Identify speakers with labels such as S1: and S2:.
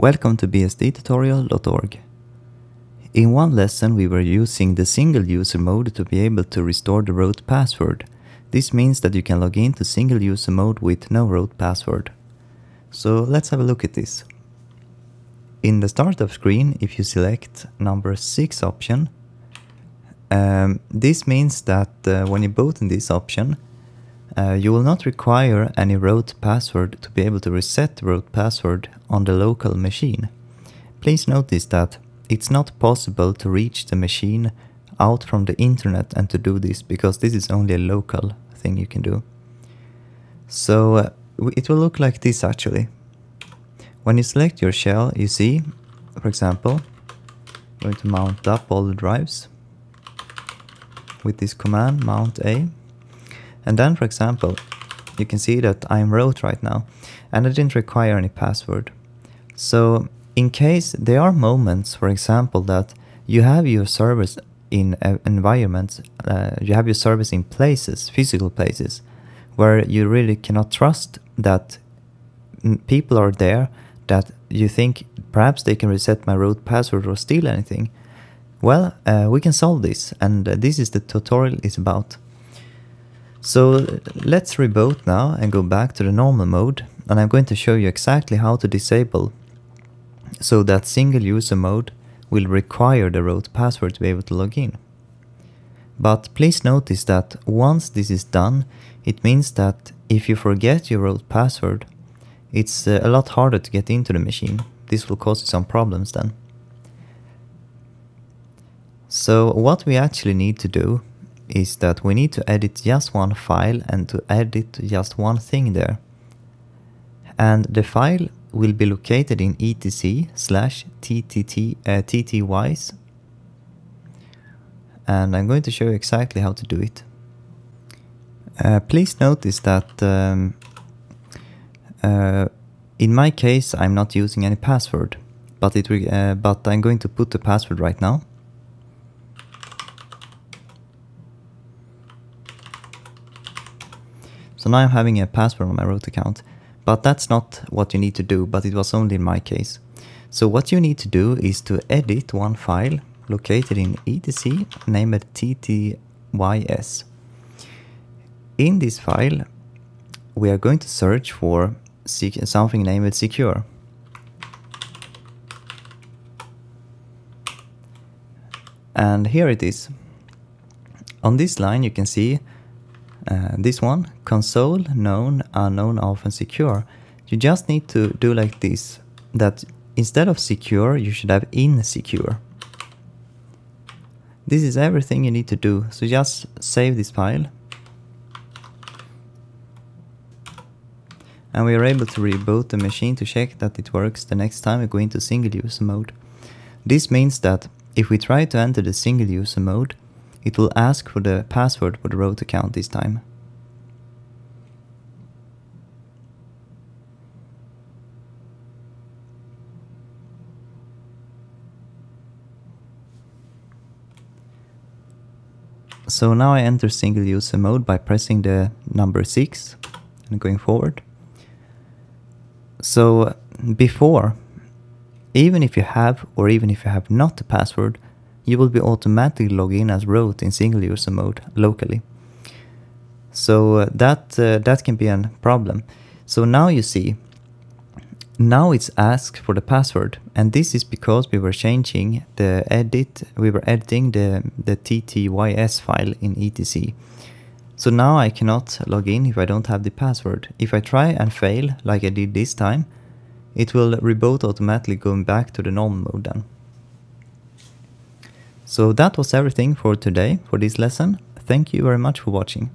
S1: Welcome to bsdtutorial.org. In one lesson we were using the single user mode to be able to restore the root password. This means that you can log into single user mode with no root password. So let's have a look at this. In the startup screen, if you select number 6 option, um, this means that uh, when you boot in this option, uh, you will not require any root password to be able to reset the root password on the local machine. Please notice that it's not possible to reach the machine out from the internet and to do this because this is only a local thing you can do. So uh, it will look like this actually. When you select your shell, you see, for example, I'm going to mount up all the drives with this command mount A and then, for example, you can see that I'm root right now and I didn't require any password. So in case there are moments, for example, that you have your service in environments, uh, you have your service in places, physical places, where you really cannot trust that people are there that you think perhaps they can reset my root password or steal anything. Well, uh, we can solve this, and uh, this is the tutorial is about. So let's reboot now and go back to the normal mode and I'm going to show you exactly how to disable so that single user mode will require the root password to be able to log in. But please notice that once this is done, it means that if you forget your root password, it's uh, a lot harder to get into the machine. This will cause some problems then. So what we actually need to do is that we need to edit just one file and to edit just one thing there. And the file will be located in etc slash ttt, uh, ttys. And I'm going to show you exactly how to do it. Uh, please notice that um, uh, in my case I'm not using any password, but it uh, but I'm going to put the password right now. So now I'm having a password on my root account, but that's not what you need to do, but it was only in my case. So what you need to do is to edit one file located in etc, named ttys. In this file, we are going to search for something named secure. And here it is. On this line you can see uh, this one, console, known, unknown, often secure. You just need to do like this, that instead of secure, you should have insecure. This is everything you need to do, so just save this file. And we are able to reboot the machine to check that it works the next time we go into single user mode. This means that if we try to enter the single user mode, it will ask for the password for the root account this time. So now I enter single user mode by pressing the number 6 and going forward. So before, even if you have or even if you have not the password, you will be automatically logged in as root in single user mode locally. So uh, that uh, that can be a problem. So now you see, now it's asked for the password, and this is because we were changing the edit, we were editing the the ttys file in etc. So now I cannot log in if I don't have the password. If I try and fail, like I did this time, it will reboot automatically going back to the normal mode then. So that was everything for today, for this lesson. Thank you very much for watching.